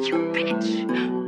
You bitch.